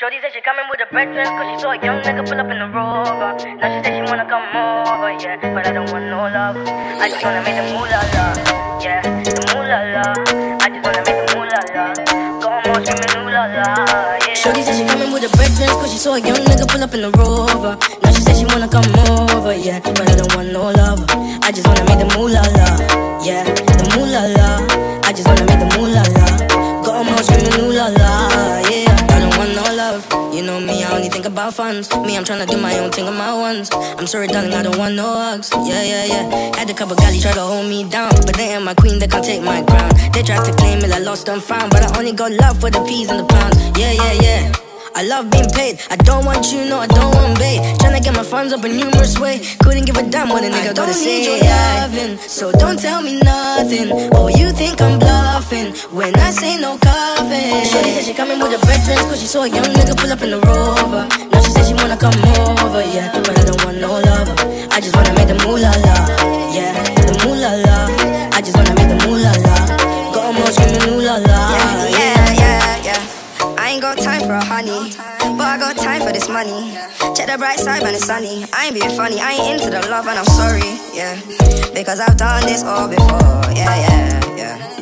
Shorty said she coming with her brethren Cause she saw a young nigga pull up in the rover. Now she said she wanna come over, yeah But I don't want no love. I just wanna make the moolah la, yeah The moolah la I just wanna make the moolah la Go on screaming ooh yeah. Shorty said she coming with her brethren Cause she saw a young nigga pull up in the rover. Now she said she wanna come over, yeah But I don't want no love. I just wanna make the moolah la, yeah The moolah la I just wanna you know me, I only think about funds. Me, I'm tryna do my own thing on my ones. I'm sorry, darling, I don't want no hugs. Yeah, yeah, yeah. Had a couple galley try to hold me down, but they ain't my queen, they can't take my crown. They tried to claim it, I lost and found, but I only got love for the peas and the pounds. Yeah, yeah, yeah. I love being paid. I don't want you, no, I don't want bait. Tryna get my funds up in numerous ways. Couldn't give a damn what a nigga gotta say. Your loving, so don't tell me nothing. Oh, you think I'm bluffing when I say no coffee. Shorty said she coming with her brethren, cause she saw a young nigga pull up in the rover. Now she said she wanna come over, yeah. But I don't want no lover. I just wanna make the moolah la, yeah. Yeah. I got time for a honey, but I got time for this money. Check the bright side when it's sunny. I ain't being funny, I ain't into the love and I'm sorry, yeah. Because I've done this all before, yeah, yeah, yeah.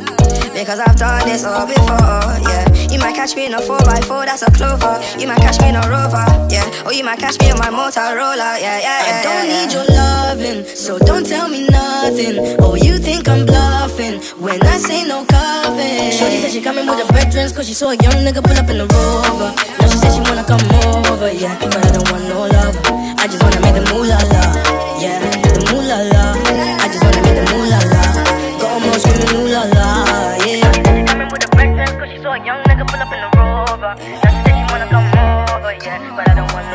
Because I've done this all before, yeah You might catch me in a 4x4, that's a clover You might catch me in a rover, yeah Or you might catch me on my Motorola, yeah, yeah, yeah I don't yeah, need your loving, so don't tell me nothing Oh, I'm when I say no coffin, Shorty said she coming with her veterans, cause she saw a young nigga pull up in the rover. Now she said she wanna come over, yeah. But I don't want no love. I just wanna make the moolah la, yeah. The moolah la. I just wanna make the moolah la. Go on, screaming moolah. la la, yeah. She coming with her veterans, cause she saw a young nigga pull up in the rover. Now she said she wanna come over, yeah. But I don't want